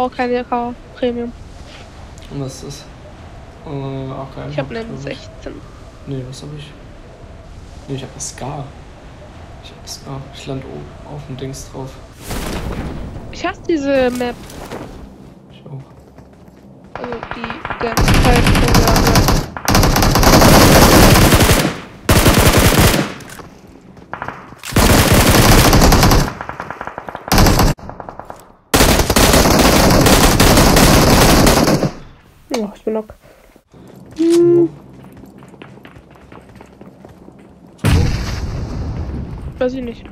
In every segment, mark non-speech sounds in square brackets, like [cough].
Ups. Oh, keine AK Premium. Und was ist das? Äh, auch kein Ich habe einen glaub 16. Nee, was habe ich? Nee, ich habe eine Scar. Ich habe Scar. Ich lande oben auf dem Dings drauf. Ich hasse diese Map. Ich auch. Also die der Teil Oh, ich bin noch. Wo? Weiß ich nicht.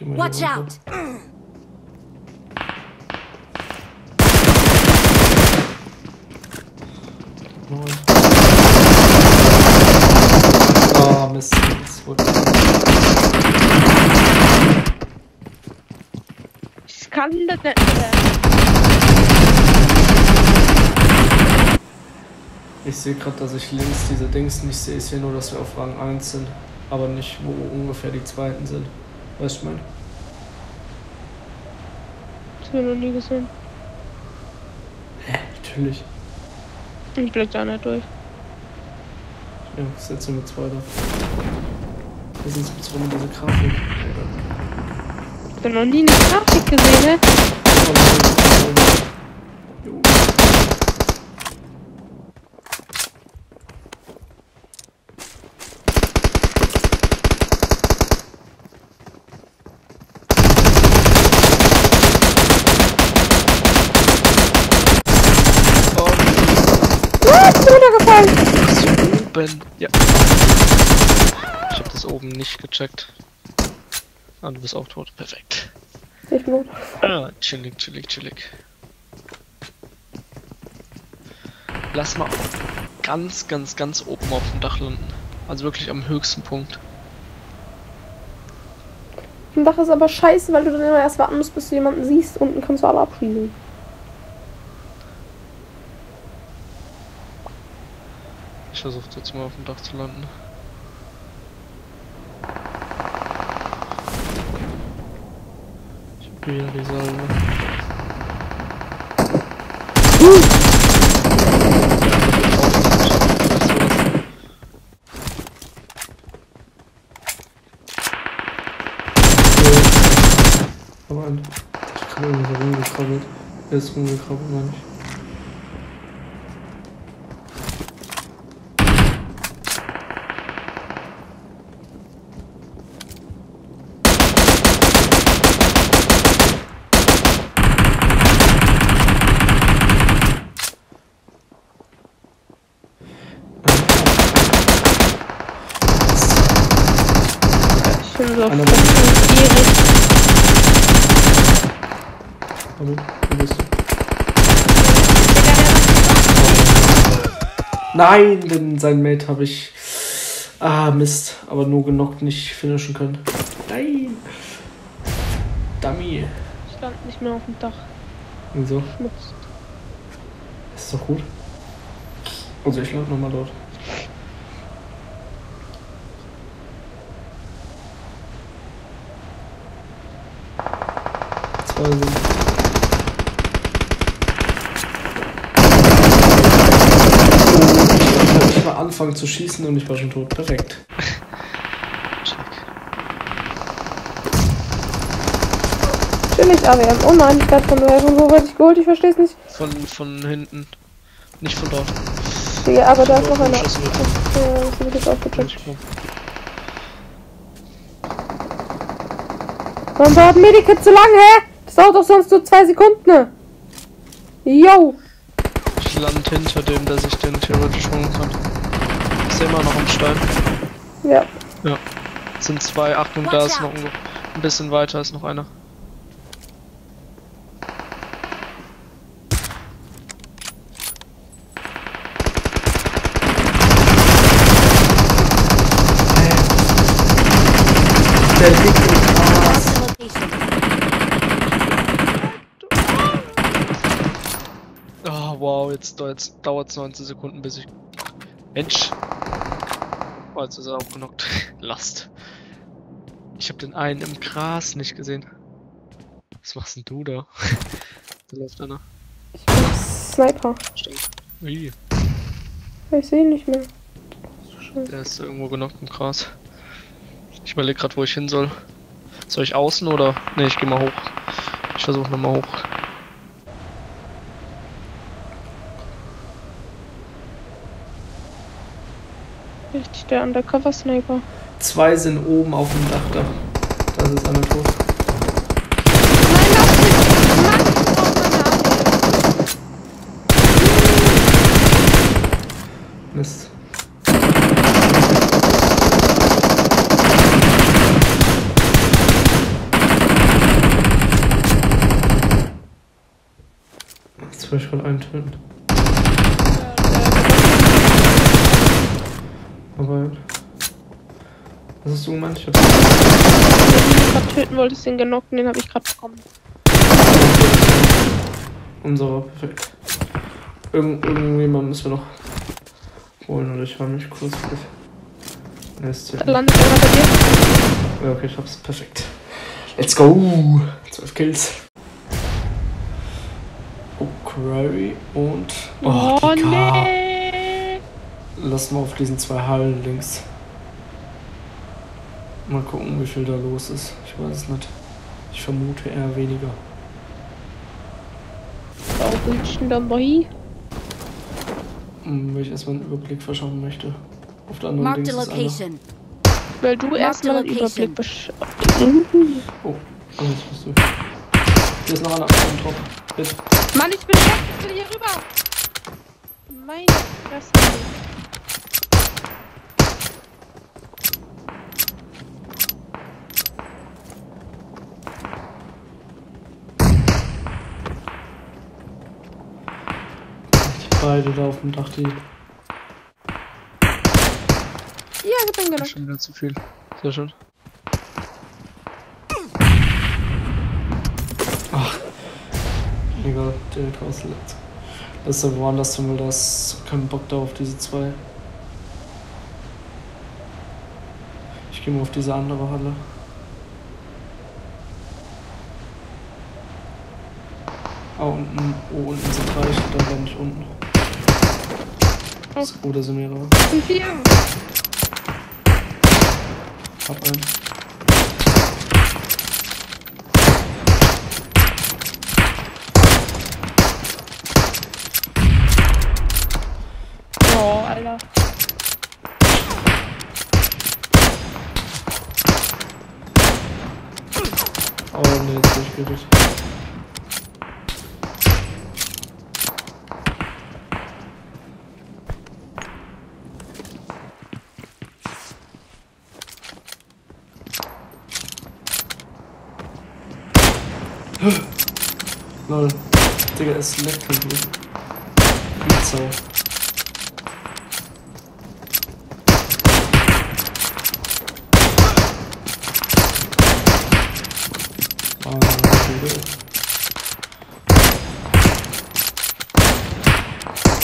Watch out! Moin. Ah, Mist. Das wurde Nicht. Ich sehe gerade, dass ich links diese Dings nicht sehe. Ich sehe nur, dass wir auf Rang 1 sind. Aber nicht, wo ungefähr die zweiten sind. Weißt du, mein? Das habe ich noch nie gesehen. Natürlich. Ich blick da nicht durch. Ja, setze mit zwei da. Das ist jetzt rum diese Grafik. Ich habe noch nie eine Grafik gesehen, ne? Jo. Ah. Ja. Ich hab das oben nicht gecheckt. Ah, du bist auch tot. Perfekt. Ich bin runtergefallen. Ah, chillig, chillig, chillig. Lass mal ganz, ganz, ganz oben auf dem Dach landen. Also wirklich am höchsten Punkt. Ein Dach ist aber scheiße, weil du dann immer erst warten musst, bis du jemanden siehst. Unten kannst du alle abschießen. Ich versuche jetzt mal auf dem Dach zu landen. Ich hab wieder die Salve. Aber an. Ich kann irgendwie so rumgekrabbelt. Er ist rumgekrabbelt, meine ich. So Einer. Hallo, wo bist du? Nein, denn sein Mate habe ich. Ah, Mist. Aber nur genockt nicht finishen können. Nein. Dummy. Ich stand nicht mehr auf dem Dach. Wieso? Schmutz. Ist doch gut. Also ich lande nochmal dort. Zwei sind. Oh, ich war anfangen zu schießen und ich war schon tot. Perfekt. Chillig, AWM. Oh nein, ich werde von wo werde ich geholt? Ich verstehe es nicht. Von, von hinten. Nicht von dort. Digga, aber da ist noch einer. Mit. Ja, das habe ich jetzt aufgecheckt. Ich. Warum dauert ein Medikit zu lang, hä? Das dauert doch sonst nur zwei Sekunden. ne? Yo! Ich land hinter dem, der sich den theoretisch holen kann. Ist immer noch am Stein? Ja. Ja. Sind zwei, Achtung, da ist noch ein, ein bisschen weiter ist noch einer. Der liegt im Gras. Location. Oh, Oh wow, jetzt, jetzt dauert es 19 Sekunden bis ich. Mensch! Oh, jetzt ist er aufgenockt. [laughs] Last. Ich habe den einen im Gras nicht gesehen. Was machst denn du da? [laughs] da läuft einer. Ich bin Sniper. Stimmt. Ui, Ich sehe ihn nicht mehr. So der ist irgendwo genockt im Gras. Ich überlege gerade, wo ich hin soll. Soll ich außen oder? Ne, ich gehe mal hoch. Ich versuche nochmal hoch. Richtig, der Undercover-Sniper. Zwei sind oben auf dem Dach da. Da ist einer tot. Mist. Jetzt will ich schon einen töten. Aber. Was hast du gemeint? Ich hab. Gerade töten wolltest, den genockten, den habe ich gerade bekommen. Unserer, perfekt. Irgend, irgendjemand müssen wir noch holen oder ich hol mich kurz. Ne, ist Da landet einer bei dir. Ja, okay, ich hab's. Perfekt. Let's go! 12 Kills. Oh, Quarry und. Oh, K. nee! Lass mal auf diesen zwei Hallen links. Mal gucken, wie viel da los ist. Ich weiß es nicht. Ich vermute eher weniger. Warum bin ich denn dann bei? Hm, Weil ich erstmal einen Überblick verschaffen möchte. Auf der anderen location. Weil du erstmal location. Überblick besch... Oh, oh, jetzt bist du. Hier ist noch einer am Top. Bitte. Mann, ich bin weg, ich will hier rüber! Meine Fresse. Beide da auf dem Dach, die. Ja, ich bin Das genockt. ist schon wieder zu viel. Sehr schön. Egal, direkt rausgelegt. Das ist aber woanders hin, weil da ist kein Bock da auf diese zwei. Ich gehe mal auf diese andere Halle. Ah, unten, oh, unten sind drei, da bin ich unten. Das- Oh, da sind mehrere. Und hier. Hab einen. Oh, Alter. Oh ne, jetzt bin ich gerettet. Lol. Digga, es leckt halt nicht. Pizza. Ah, okay.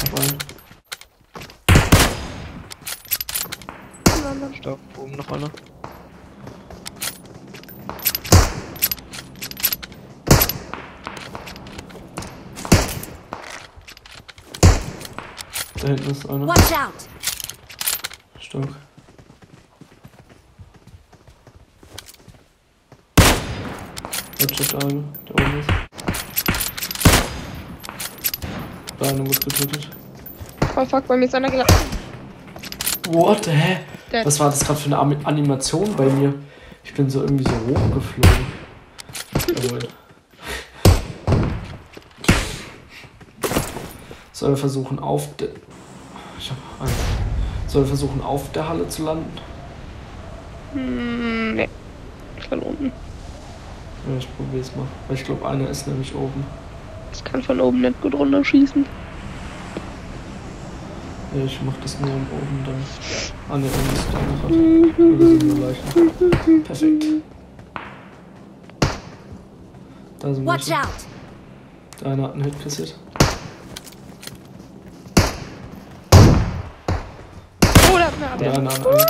Hab einen. Da oben noch einer. Da hinten ist einer. Watch out! Stark. Headshot da eine, der oben ist. Da eine wird getötet. Oh fuck, bei mir ist einer gelandet. What? Hä? Der- Was war das gerade für eine Animation bei mir? Ich bin so irgendwie so hochgeflogen. Jawohl. Soll er versuchen auf Soll er versuchen auf der Halle zu landen? Hm, nee. Ich kann unten. Ja, ich probier's mal. Weil ich glaube, einer ist nämlich oben. Ich kann von oben nicht gut runterschießen. Ja, ich mach das nur am oben dann. Ah ne, oben ist der noch hat. Oder sind nur Leichen. Perfekt. Da sind Watch welche. out! Der eine hat einen Hit kassiert. Hab eine Oder AWM. eine andere.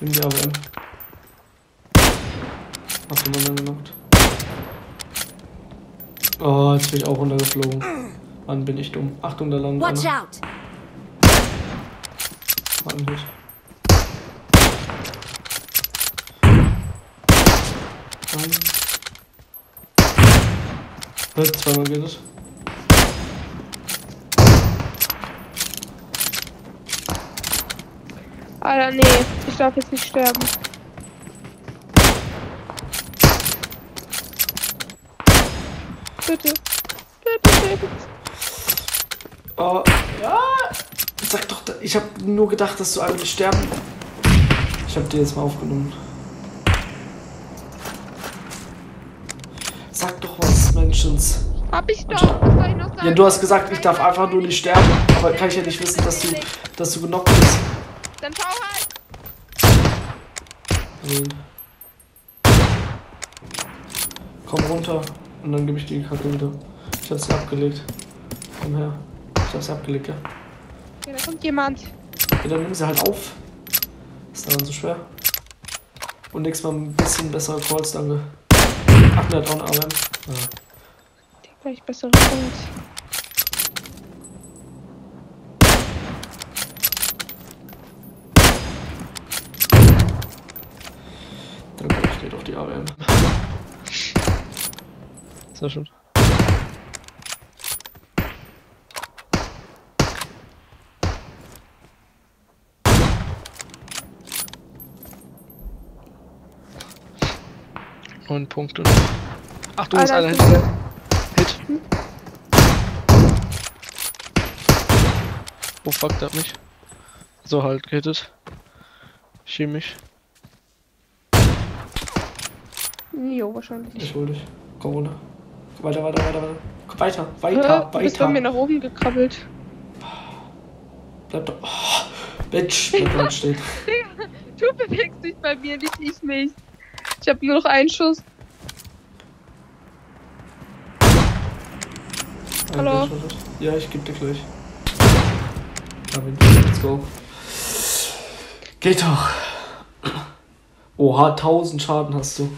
Nimm die AWM. Hab den anderen genockt. Oh, jetzt bin ich auch runtergeflogen. Mann, bin ich dumm. Achtung, da landet Watch einer. out! Mann, nicht. Nein. Zweimal geht es. Alter, nee. Ich darf jetzt nicht sterben. Bitte. Bitte, bitte. Oh, ja. Sag doch, ich habe nur gedacht, dass du einfach nicht sterben. Ich habe dir jetzt mal aufgenommen. Sag doch was, Menschens. Hab ich doch. Was soll ich noch sagen? Ja, du hast gesagt, ich darf einfach nur nicht sterben. Aber kann ich ja nicht wissen, dass du, dass du genockt bist. Dann schau halt. Nee. Komm runter und dann gebe ich dir die Kacke wieder. Ich hab sie abgelegt. Komm her. Ich hab sie abgelegt, ja. Ja, da kommt jemand. Ja, dann nimm sie halt auf. Ist daran so schwer. Und nächstes Mal ein bisschen bessere Calls, danke. Ach, der hat auch eine AWM. Ja. Der hat gleich bessere Punkt. Danke, steht auf die AWM. Sehr schön. Neun Punkte. Achtung, ist Alter, einer ich bin hinten. Hit. Oh fuck, der hat mich. So halt, gehittet. Chemisch. Jo, wahrscheinlich. Ich hol dich. Weiter, weiter, weiter, weiter. Komm, Weiter, Hä? weiter, Du bist bei mir weiter. nach oben gekrabbelt. Bleib doch. Oh, Mensch, bleib dran stehen. [laughs] Du bewegst dich bei mir, nicht ich mich. Ich habe nur noch einen Schuss. Hallo? Ja, ich geb dir gleich. Let's go. Geht doch. Oha, 1000 Schaden hast du.